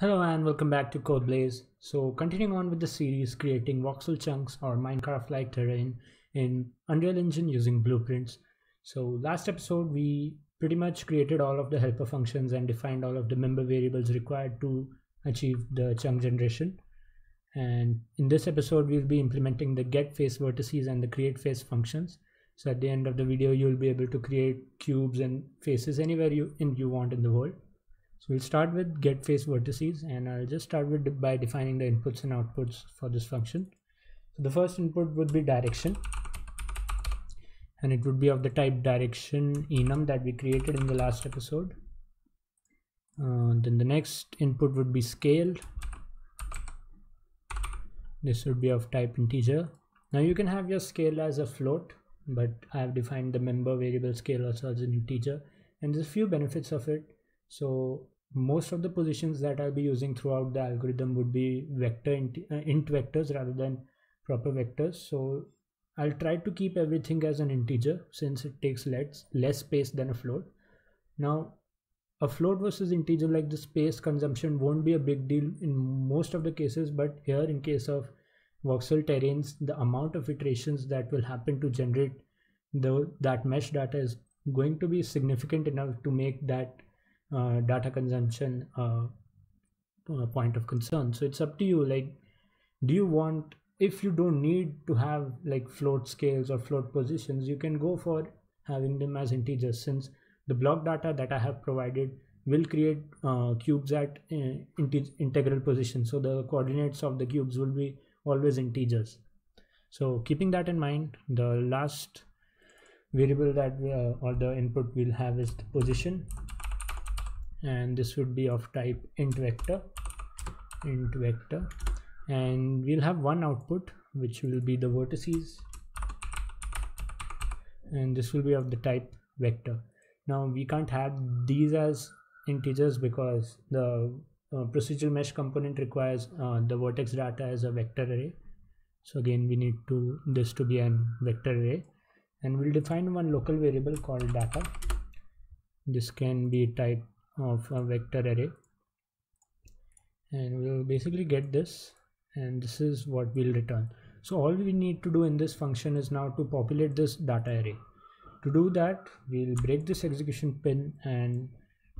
Hello and welcome back to CodeBlaze. So continuing on with the series creating voxel chunks or Minecraft-like terrain in Unreal Engine using blueprints. So last episode we pretty much created all of the helper functions and defined all of the member variables required to achieve the chunk generation. And in this episode we'll be implementing the get face vertices and the create face functions. So at the end of the video you'll be able to create cubes and faces anywhere you, in, you want in the world. So we'll start with get face vertices and I'll just start with by defining the inputs and outputs for this function. So the first input would be direction and it would be of the type direction enum that we created in the last episode. Uh, then the next input would be scale. This would be of type integer. Now you can have your scale as a float, but I have defined the member variable scale also as an integer and there's a few benefits of it so most of the positions that I'll be using throughout the algorithm would be vector int, uh, int vectors rather than proper vectors. So I'll try to keep everything as an integer since it takes less, less space than a float. Now a float versus integer like the space consumption won't be a big deal in most of the cases but here in case of voxel terrains the amount of iterations that will happen to generate the that mesh data is going to be significant enough to make that data consumption uh, uh, point of concern. So it's up to you like do you want if you don't need to have like float scales or float positions you can go for having them as integers since the block data that i have provided will create uh, cubes at uh, integral position so the coordinates of the cubes will be always integers. So keeping that in mind the last variable that uh, or the input we'll have is the position and this would be of type int vector int vector. And we'll have one output which will be the vertices. And this will be of the type vector. Now we can't have these as integers because the uh, procedural mesh component requires uh, the vertex data as a vector array. So again we need to this to be an vector array. And we'll define one local variable called data. This can be type of a vector array. And we'll basically get this and this is what we'll return. So all we need to do in this function is now to populate this data array. To do that we'll break this execution pin and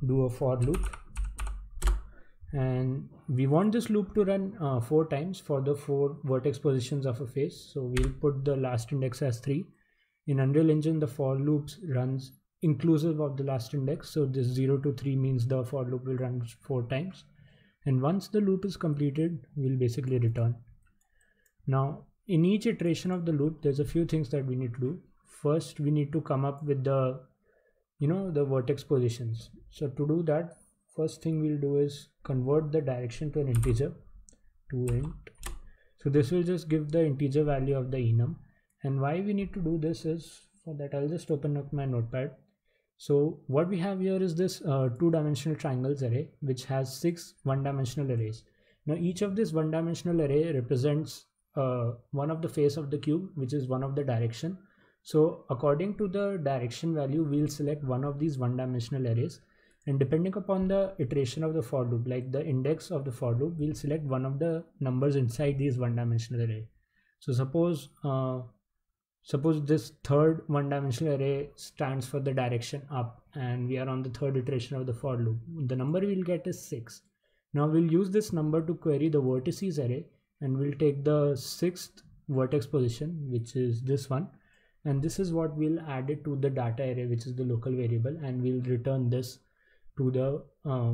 do a for loop. And we want this loop to run uh, four times for the four vertex positions of a face so we'll put the last index as three. In unreal engine the for loops runs inclusive of the last index. So this 0 to 3 means the for loop will run four times. And once the loop is completed we'll basically return. Now in each iteration of the loop there's a few things that we need to do. First we need to come up with the you know the vertex positions. So to do that first thing we'll do is convert the direction to an integer to int. So this will just give the integer value of the enum. And why we need to do this is for that I'll just open up my notepad so what we have here is this uh, two-dimensional triangles array which has six one-dimensional arrays. Now each of this one-dimensional array represents uh, one of the face of the cube which is one of the direction. So according to the direction value we'll select one of these one-dimensional arrays and depending upon the iteration of the for loop like the index of the for loop we'll select one of the numbers inside these one-dimensional array. So suppose uh, suppose this third one dimensional array stands for the direction up and we are on the third iteration of the for loop. The number we'll get is 6 now we'll use this number to query the vertices array and we'll take the sixth vertex position which is this one. And this is what we'll add it to the data array which is the local variable and we'll return this to the uh,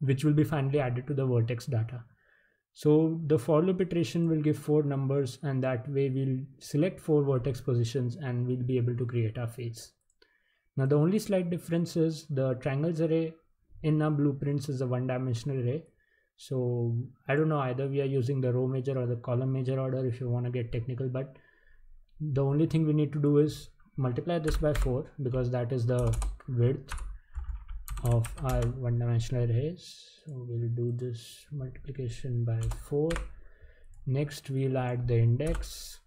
which will be finally added to the vertex data so the for loop iteration will give four numbers and that way we'll select four vertex positions and we'll be able to create our face. Now the only slight difference is the triangles array in our blueprints is a one dimensional array. So I don't know either we are using the row major or the column major order if you want to get technical but the only thing we need to do is multiply this by 4 because that is the width of our one dimensional arrays. So we'll do this multiplication by 4 next we'll add the index.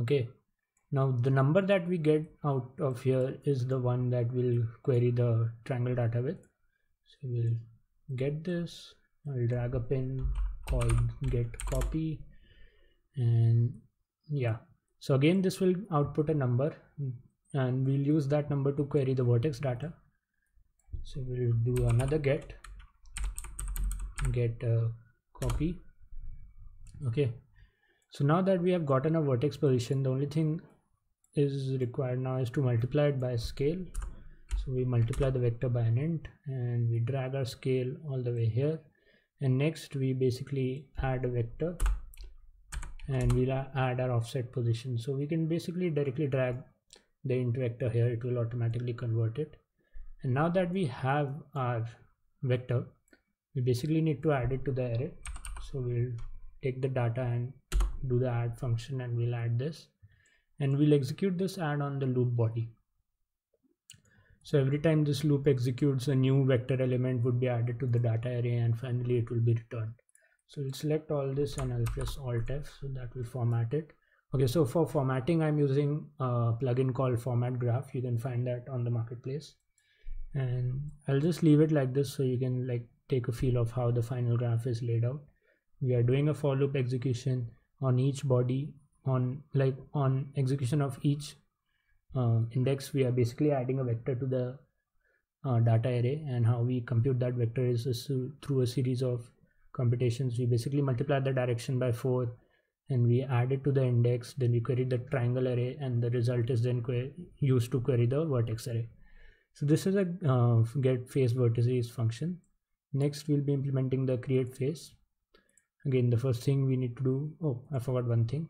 Okay. Now the number that we get out of here is the one that we'll query the triangle data with. So we'll get this. I'll drag a pin called get copy. And yeah. So again this will output a number and we'll use that number to query the vertex data. So we'll do another get get a copy. Okay. So now that we have gotten a vertex position the only thing is required now is to multiply it by scale. So we multiply the vector by an int and we drag our scale all the way here. And next we basically add a vector and we'll add our offset position. So we can basically directly drag the int vector here it will automatically convert it. And now that we have our vector we basically need to add it to the array. So we'll take the data and do the add function and we'll add this. And we'll execute this add on the loop body. So every time this loop executes a new vector element would be added to the data array and finally it will be returned. So we'll select all this and I'll press alt F so that we format it okay so for formatting I'm using a plugin called format graph. You can find that on the marketplace. And I'll just leave it like this so you can like take a feel of how the final graph is laid out. We are doing a for loop execution on each body on like on execution of each uh, index. We are basically adding a vector to the uh, data array. And how we compute that vector is through a series of computations. We basically multiply the direction by 4 and we add it to the index then we query the triangle array and the result is then used to query the vertex array. So this is a uh, get face vertices function. Next we'll be implementing the create face again the first thing we need to do oh i forgot one thing.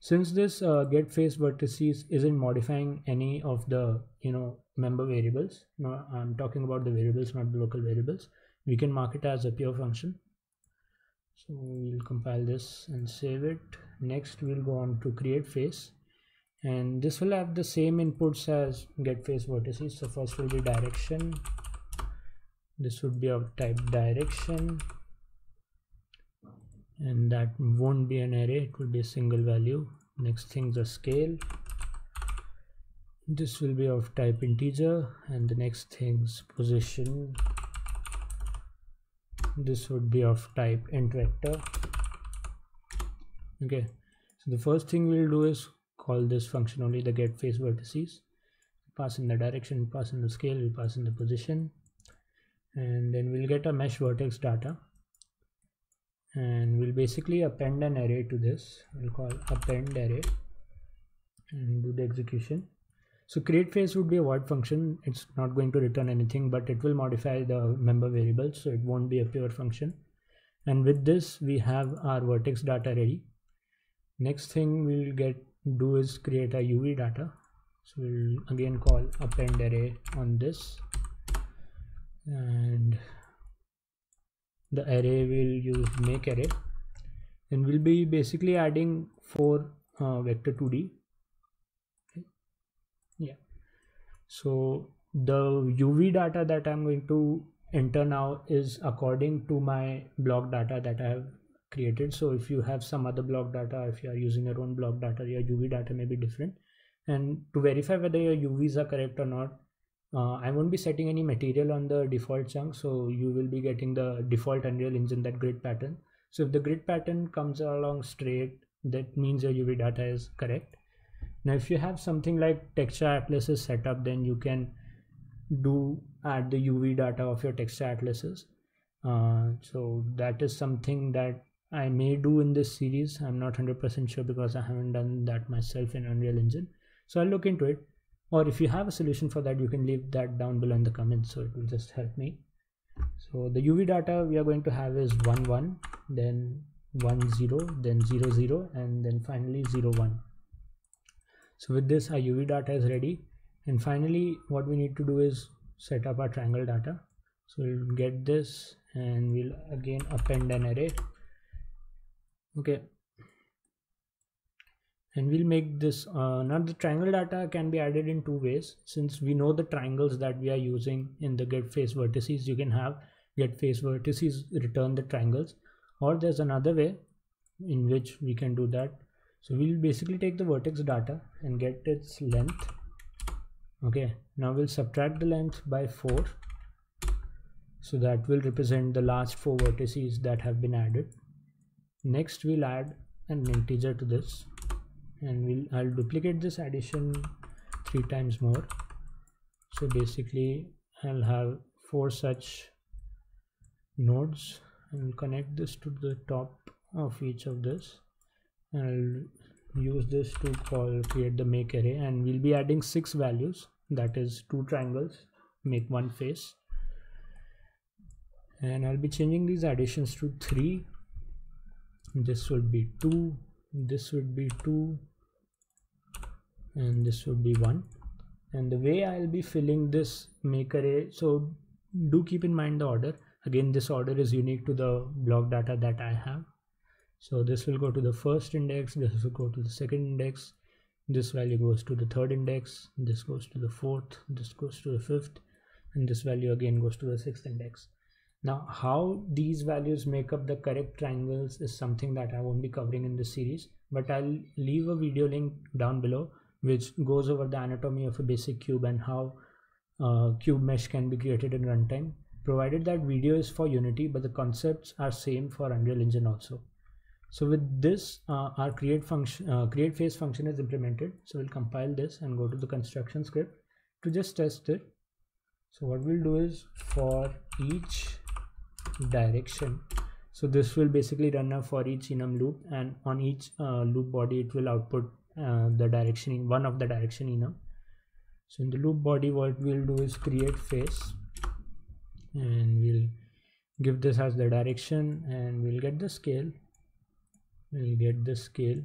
Since this uh, get face vertices isn't modifying any of the you know member variables no i'm talking about the variables not the local variables we can mark it as a pure function so we'll compile this and save it. Next we'll go on to create face and this will have the same inputs as get face vertices. So first will be direction. This would be of type direction. And that won't be an array. It will be a single value. Next thing the scale. This will be of type integer. And the next thing's position this would be of type int vector. Okay. So the first thing we'll do is call this function only the get face vertices. Pass in the direction pass in the scale we pass in the position. And then we'll get a mesh vertex data. And we'll basically append an array to this. We'll call append array and do the execution so create face would be a void function. It's not going to return anything but it will modify the member variable so it won't be a pure function. And with this we have our vertex data ready. Next thing we'll get do is create a uv data. So we'll again call append array on this. And the array will use make array. And we'll be basically adding four uh, vector 2d okay. Yeah. So the uv data that i'm going to enter now is according to my block data that i have created. So if you have some other block data if you are using your own block data your uv data may be different. And to verify whether your uvs are correct or not uh, I won't be setting any material on the default chunk. So you will be getting the default Unreal Engine that grid pattern. So if the grid pattern comes along straight that means your UV data is correct now if you have something like texture atlases set up then you can do add the UV data of your texture atlases. Uh, so that is something that I may do in this series. I'm not 100% sure because I haven't done that myself in Unreal Engine. So I'll look into it. Or if you have a solution for that you can leave that down below in the comments so it will just help me. So the uv data we are going to have is 1 1 then 1 0 then 0 0 and then finally 0 1 so with this our uv data is ready. And finally what we need to do is set up our triangle data. So we'll get this and we'll again append an array. Okay. And we'll make this uh, now the triangle data can be added in two ways. Since we know the triangles that we are using in the get face vertices you can have get face vertices return the triangles. Or there's another way in which we can do that so we'll basically take the vertex data and get its length. Okay now we'll subtract the length by 4 so that will represent the last four vertices that have been added. Next we'll add an integer to this. And we'll I'll duplicate this addition three times more. So basically I'll have four such nodes and connect this to the top of each of this and I'll use this to call create the make array and we'll be adding six values. That is two triangles make one face. And I'll be changing these additions to 3 this would be 2 this would be 2 and this would be 1 and the way I'll be filling this make array so do keep in mind the order. Again this order is unique to the block data that I have so this will go to the first index this will go to the second index this value goes to the third index this goes to the fourth this goes to the fifth and this value again goes to the sixth index. Now how these values make up the correct triangles is something that I won't be covering in this series but I'll leave a video link down below which goes over the anatomy of a basic cube and how uh, cube mesh can be created in runtime provided that video is for unity but the concepts are same for unreal engine also so with this uh, our create function uh, create face function is implemented. So we'll compile this and go to the construction script to just test it. So what we'll do is for each direction so this will basically run now for each enum loop and on each uh, loop body it will output uh, the direction in one of the direction enum. So in the loop body what we'll do is create face and we'll give this as the direction and we'll get the scale we'll get the scale.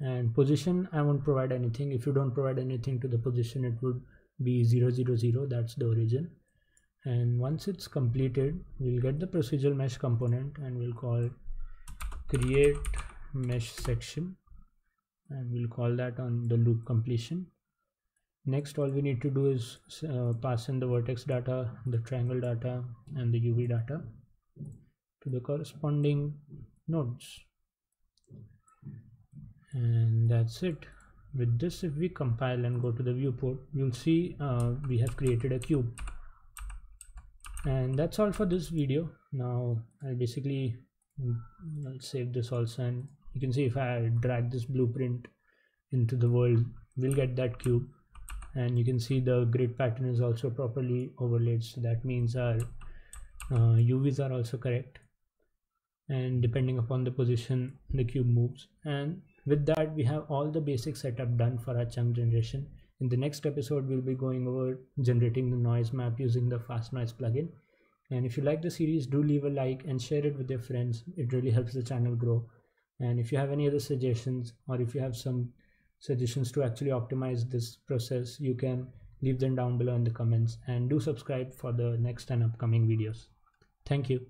And position i won't provide anything. If you don't provide anything to the position it would be 000 that's the origin. And once it's completed we'll get the procedural mesh component and we'll call create mesh section. And we'll call that on the loop completion. Next all we need to do is uh, pass in the vertex data the triangle data and the uv data to the corresponding nodes and that's it. With this if we compile and go to the viewport you'll see uh, we have created a cube. And that's all for this video. Now I'll basically I'll save this also and you can see if i drag this blueprint into the world we'll get that cube. And you can see the grid pattern is also properly overlaid so that means our uh, UVs are also correct. And depending upon the position the cube moves. And with that we have all the basic setup done for our chunk generation in the next episode, we'll be going over generating the noise map using the fast noise plugin. And if you like the series, do leave a like and share it with your friends. It really helps the channel grow. And if you have any other suggestions or if you have some suggestions to actually optimize this process, you can leave them down below in the comments and do subscribe for the next and upcoming videos. Thank you.